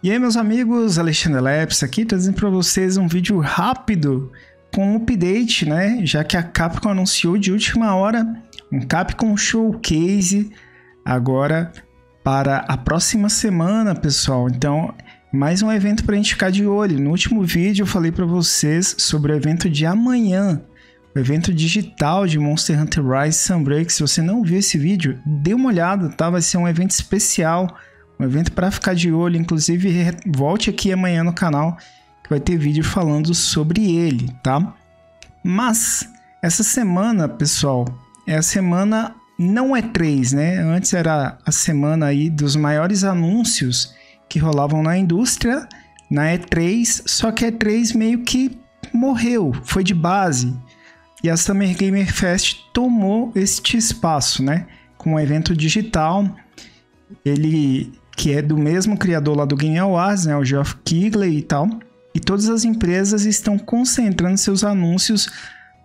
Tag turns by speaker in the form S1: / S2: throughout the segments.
S1: E aí, meus amigos, Alexandre Leps aqui trazendo para vocês um vídeo rápido com um update, né? Já que a Capcom anunciou de última hora um Capcom Showcase agora para a próxima semana, pessoal. Então, mais um evento para a gente ficar de olho. No último vídeo eu falei para vocês sobre o evento de amanhã, o evento digital de Monster Hunter Rise Sunbreak. Se você não viu esse vídeo, dê uma olhada, tá? Vai ser um evento especial, um evento para ficar de olho. Inclusive, volte aqui amanhã no canal que vai ter vídeo falando sobre ele, tá? Mas essa semana, pessoal, é a semana não é 3, né? Antes era a semana aí dos maiores anúncios que rolavam na indústria, na E3, só que a E3 meio que morreu, foi de base. E a Summer Gamer Fest tomou este espaço, né? Com um evento digital, ele que é do mesmo criador lá do Game Awards, né? O Geoff Keighley e tal. E todas as empresas estão concentrando seus anúncios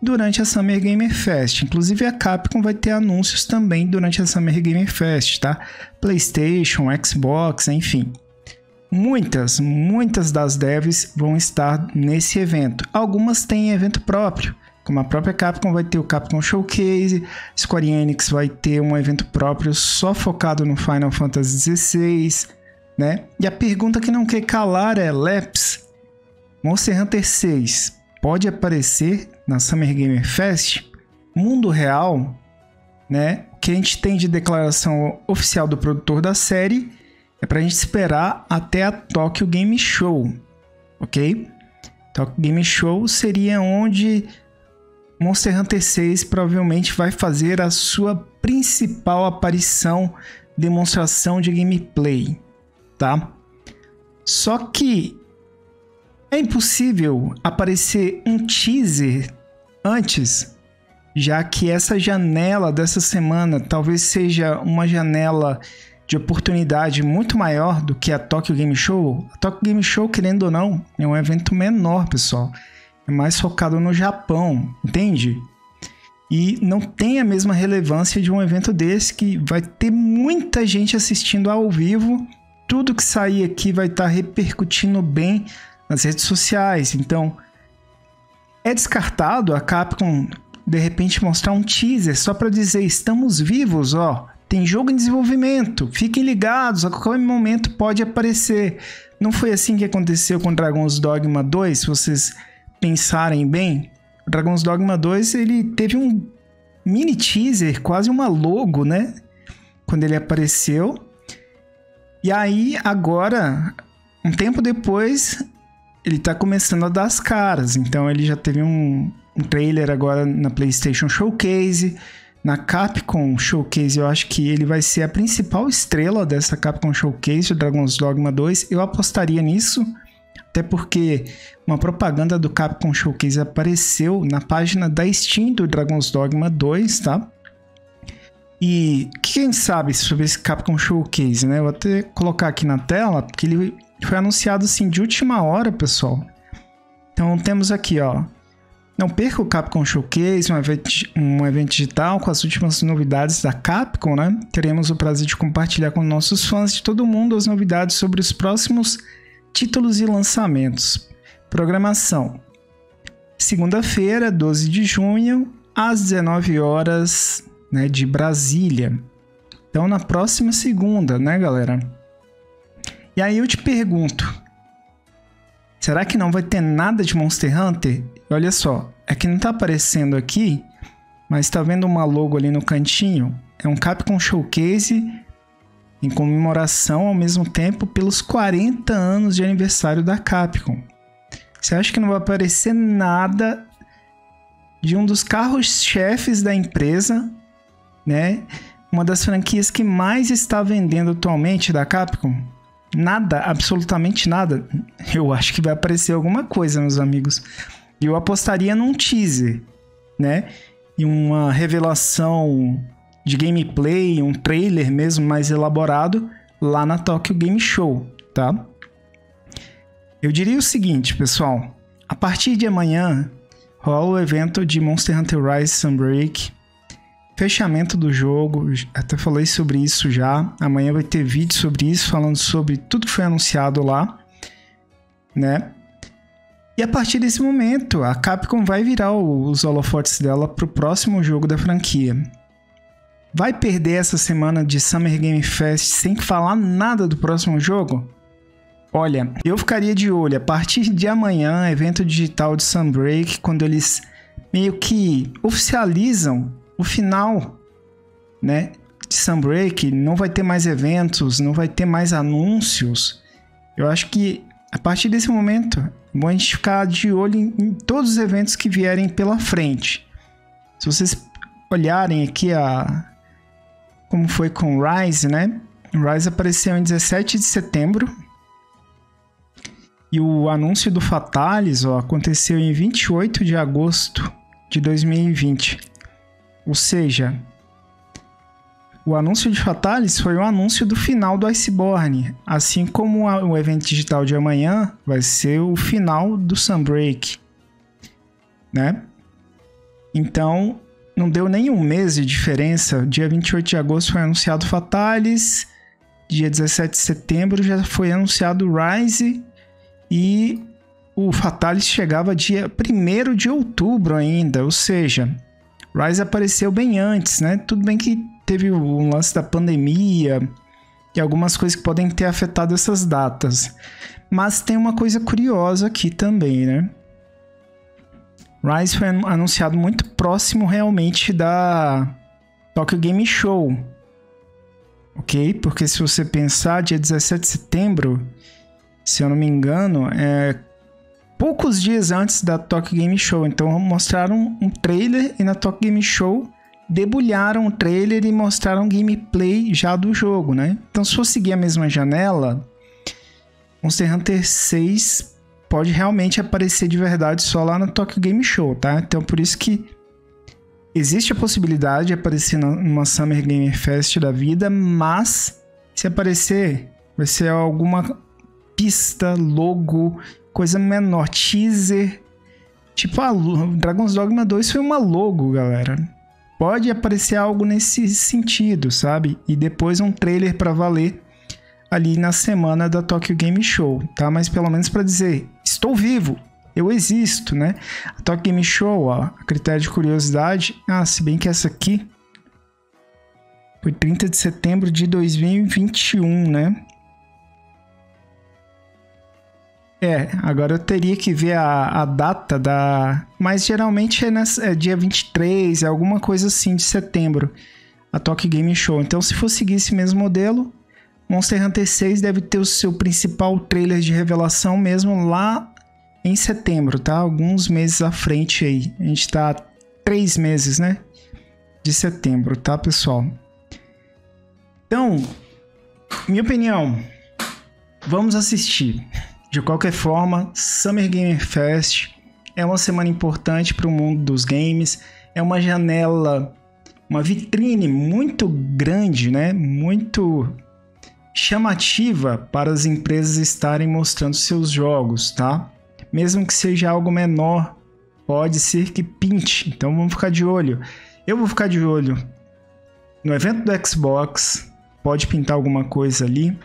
S1: durante a Summer Gamer Fest. Inclusive a Capcom vai ter anúncios também durante a Summer Gamer Fest, tá? PlayStation, Xbox, enfim. Muitas, muitas das devs vão estar nesse evento. Algumas têm evento próprio, como a própria Capcom vai ter o Capcom Showcase, Square Enix vai ter um evento próprio só focado no Final Fantasy XVI, né? E a pergunta que não quer calar é, Leps, Monster Hunter 6 pode aparecer na Summer Gamer Fest? Mundo real, né? O que a gente tem de declaração oficial do produtor da série é para a gente esperar até a Tokyo Game Show, ok? Tokyo Game Show seria onde Monster Hunter 6 provavelmente vai fazer a sua principal aparição, demonstração de gameplay, tá? Só que é impossível aparecer um teaser antes, já que essa janela dessa semana talvez seja uma janela de oportunidade muito maior do que a Tokyo Game Show. A Tokyo Game Show, querendo ou não, é um evento menor, pessoal. É mais focado no Japão, entende? E não tem a mesma relevância de um evento desse que vai ter muita gente assistindo ao vivo. Tudo que sair aqui vai estar tá repercutindo bem nas redes sociais. Então, é descartado a Capcom de repente mostrar um teaser só para dizer estamos vivos, ó. Tem jogo em desenvolvimento, fiquem ligados, a qualquer momento pode aparecer. Não foi assim que aconteceu com Dragon's Dogma 2, se vocês pensarem bem. Dragon's Dogma 2, ele teve um mini teaser, quase uma logo, né? Quando ele apareceu. E aí, agora, um tempo depois, ele tá começando a dar as caras. Então, ele já teve um, um trailer agora na PlayStation Showcase na Capcom Showcase, eu acho que ele vai ser a principal estrela dessa Capcom Showcase, o Dragon's Dogma 2. Eu apostaria nisso, até porque uma propaganda do Capcom Showcase apareceu na página da Steam do Dragon's Dogma 2, tá? E quem sabe sobre esse Capcom Showcase, né? Eu vou até colocar aqui na tela, porque ele foi anunciado assim de última hora, pessoal. Então temos aqui, ó, não perca o Capcom Showcase, um evento, um evento digital com as últimas novidades da Capcom, né? Teremos o prazer de compartilhar com nossos fãs de todo mundo as novidades sobre os próximos títulos e lançamentos. Programação: segunda-feira, 12 de junho, às 19 horas, né, de Brasília. Então, na próxima segunda, né, galera? E aí eu te pergunto: será que não vai ter nada de Monster Hunter? Olha só, é que não tá aparecendo aqui, mas tá vendo uma logo ali no cantinho? É um Capcom Showcase em comemoração ao mesmo tempo pelos 40 anos de aniversário da Capcom. Você acha que não vai aparecer nada de um dos carros-chefes da empresa, né? Uma das franquias que mais está vendendo atualmente da Capcom? Nada, absolutamente nada. Eu acho que vai aparecer alguma coisa, meus amigos eu apostaria num teaser, né? E uma revelação de gameplay, um trailer mesmo mais elaborado lá na Tokyo Game Show, tá? Eu diria o seguinte, pessoal. A partir de amanhã rola o evento de Monster Hunter Rise Sunbreak. fechamento do jogo. Até falei sobre isso já. Amanhã vai ter vídeo sobre isso, falando sobre tudo que foi anunciado lá, né? E a partir desse momento, a Capcom vai virar os holofotes dela pro próximo jogo da franquia. Vai perder essa semana de Summer Game Fest sem falar nada do próximo jogo? Olha, eu ficaria de olho a partir de amanhã, evento digital de Sunbreak, quando eles meio que oficializam o final, né, de Sunbreak, não vai ter mais eventos, não vai ter mais anúncios. Eu acho que a partir desse momento, é bom a gente ficar de olho em, em todos os eventos que vierem pela frente. Se vocês olharem aqui a como foi com Rise, né? Rise apareceu em 17 de setembro. E o anúncio do Fatalis ó, aconteceu em 28 de agosto de 2020. Ou seja, o anúncio de Fatalis foi o anúncio do final do Iceborne, assim como o evento digital de amanhã vai ser o final do Sunbreak, né? Então, não deu nem um mês de diferença. Dia 28 de agosto foi anunciado Fatalis, dia 17 de setembro já foi anunciado Rise e o Fatalis chegava dia 1 de outubro ainda, ou seja, Rise apareceu bem antes, né? Tudo bem que teve o lance da pandemia e algumas coisas que podem ter afetado essas datas. Mas tem uma coisa curiosa aqui também, né? Rise foi anunciado muito próximo realmente da Tokyo Game Show. Ok? Porque se você pensar, dia 17 de setembro, se eu não me engano, é poucos dias antes da Tokyo Game Show. Então mostraram um trailer e na Tokyo Game Show debulharam o trailer e mostraram gameplay já do jogo, né? Então se for seguir a mesma janela, Monster Hunter 6 pode realmente aparecer de verdade só lá na Tokyo Game Show, tá? Então por isso que existe a possibilidade de aparecer numa Summer Game Fest da vida, mas se aparecer vai ser alguma pista, logo coisa menor, teaser. Tipo, a Dragon's Dogma 2 foi uma logo, galera. Pode aparecer algo nesse sentido, sabe? E depois um trailer para valer ali na semana da Tokyo Game Show, tá? Mas pelo menos para dizer, estou vivo, eu existo, né? A Tokyo Game Show, ó, a critério de curiosidade, ah, se bem que essa aqui foi 30 de setembro de 2021, né? É, agora eu teria que ver a, a data da. Mas geralmente é, nessa, é dia 23, é alguma coisa assim de setembro, a Tokyo Game Show. Então, se for seguir esse mesmo modelo, Monster Hunter 6 deve ter o seu principal trailer de revelação mesmo lá em setembro, tá? Alguns meses à frente aí. A gente tá três meses, né? De setembro, tá, pessoal? Então, minha opinião, vamos assistir. De qualquer forma, Summer Game Fest é uma semana importante para o mundo dos games, é uma janela, uma vitrine muito grande, né? Muito chamativa para as empresas estarem mostrando seus jogos, tá? Mesmo que seja algo menor, pode ser que pinte. Então vamos ficar de olho. Eu vou ficar de olho no evento do Xbox, pode pintar alguma coisa ali.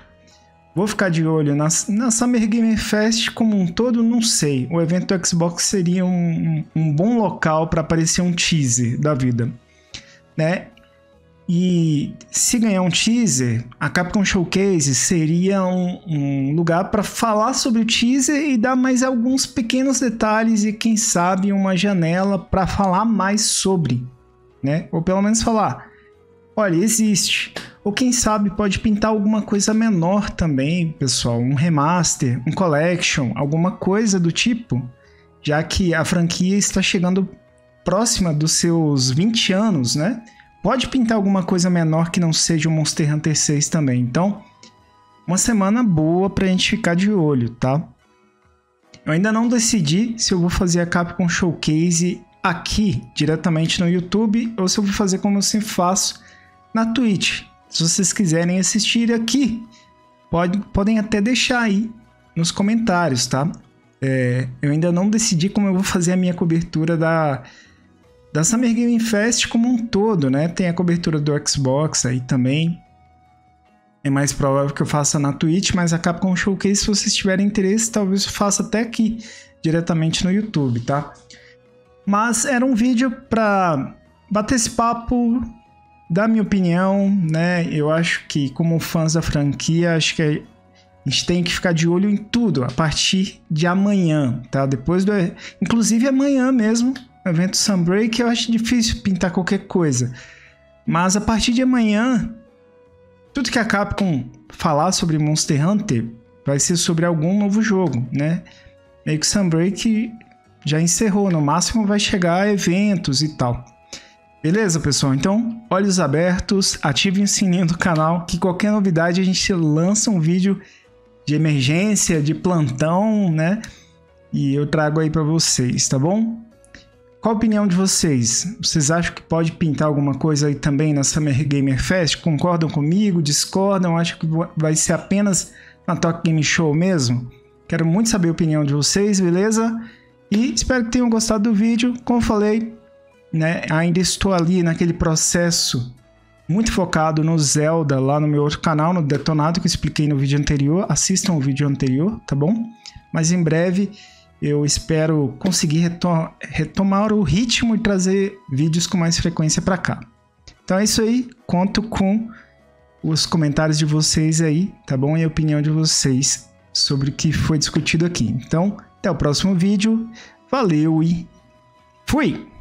S1: Vou ficar de olho na, na Summer Game Fest como um todo, não sei. O evento do Xbox seria um, um bom local para aparecer um teaser da vida, né? E se ganhar um teaser, a Capcom Showcase seria um, um lugar para falar sobre o teaser e dar mais alguns pequenos detalhes e quem sabe uma janela para falar mais sobre, né? Ou pelo menos falar, olha, existe. Ou quem sabe pode pintar alguma coisa menor também, pessoal, um remaster, um collection, alguma coisa do tipo, já que a franquia está chegando próxima dos seus 20 anos, né? Pode pintar alguma coisa menor que não seja o Monster Hunter 6 também. Então, uma semana boa pra gente ficar de olho, tá? Eu ainda não decidi se eu vou fazer a Capcom Showcase aqui, diretamente no YouTube, ou se eu vou fazer como eu sempre faço na Twitch. Se vocês quiserem assistir aqui, pode, podem até deixar aí nos comentários, tá? É, eu ainda não decidi como eu vou fazer a minha cobertura da, da Summer Game Fest como um todo, né? Tem a cobertura do Xbox aí também. É mais provável que eu faça na Twitch, mas a Capcom Showcase, se vocês tiverem interesse, talvez eu faça até aqui, diretamente no YouTube, tá? Mas era um vídeo para bater esse papo, dar minha opinião, né? Eu acho que, como fãs da franquia, acho que a gente tem que ficar de olho em tudo a partir de amanhã, tá? Depois do. Inclusive amanhã mesmo, evento Sunbreak, eu acho difícil pintar qualquer coisa. Mas a partir de amanhã, tudo que a Capcom falar sobre Monster Hunter vai ser sobre algum novo jogo, né? Meio que Sunbreak já encerrou, no máximo vai chegar a eventos e tal. Beleza, pessoal? Então, olhos abertos, ativem o sininho do canal, que qualquer novidade a gente lança um vídeo de emergência, de plantão, né? E eu trago aí para vocês, tá bom? Qual a opinião de vocês? Vocês acham que pode pintar alguma coisa aí também na Summer Gamer Fest? Concordam comigo? Discordam? Acho que vai ser apenas na Talk Game Show mesmo? Quero muito saber a opinião de vocês, beleza? E espero que tenham gostado do vídeo. Como falei, né, ainda estou ali naquele processo muito focado no Zelda lá no meu outro canal, no Detonado, que eu expliquei no vídeo anterior. Assistam o vídeo anterior, tá bom? Mas em breve eu espero conseguir retom retomar o ritmo e trazer vídeos com mais frequência para cá. Então é isso aí, conto com os comentários de vocês aí, tá bom? E a opinião de vocês sobre o que foi discutido aqui. Então, até o próximo vídeo. Valeu e fui!